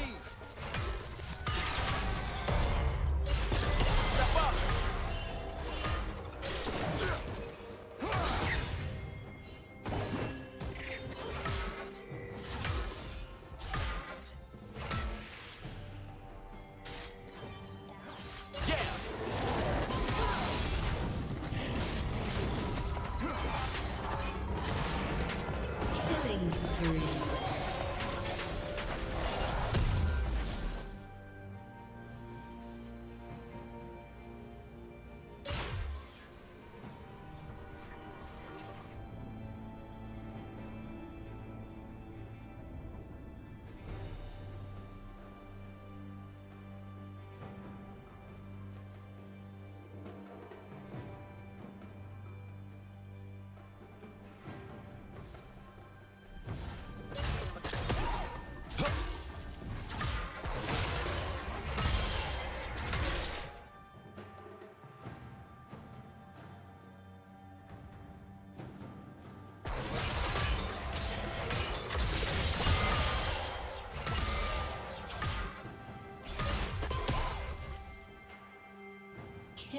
me.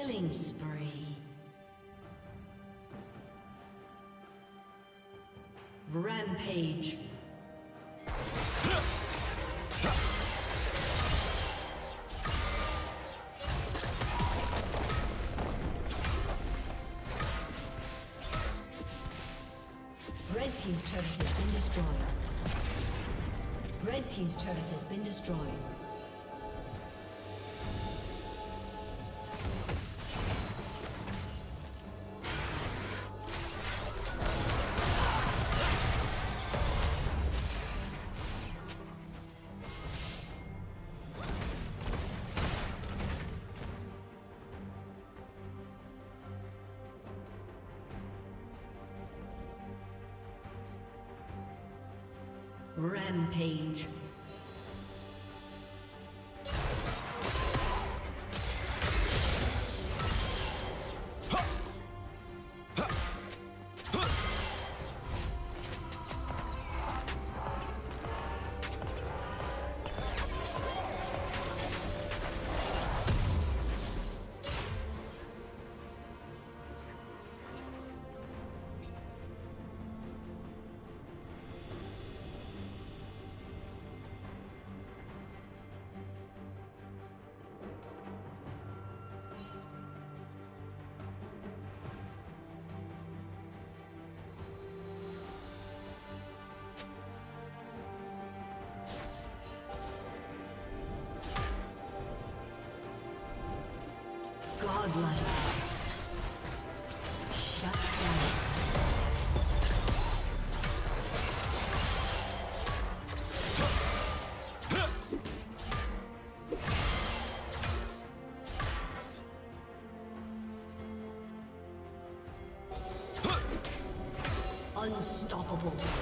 Killing spree. Rampage. Red Team's turret has been destroyed. Red Team's turret has been destroyed. Rampage. Unstoppable.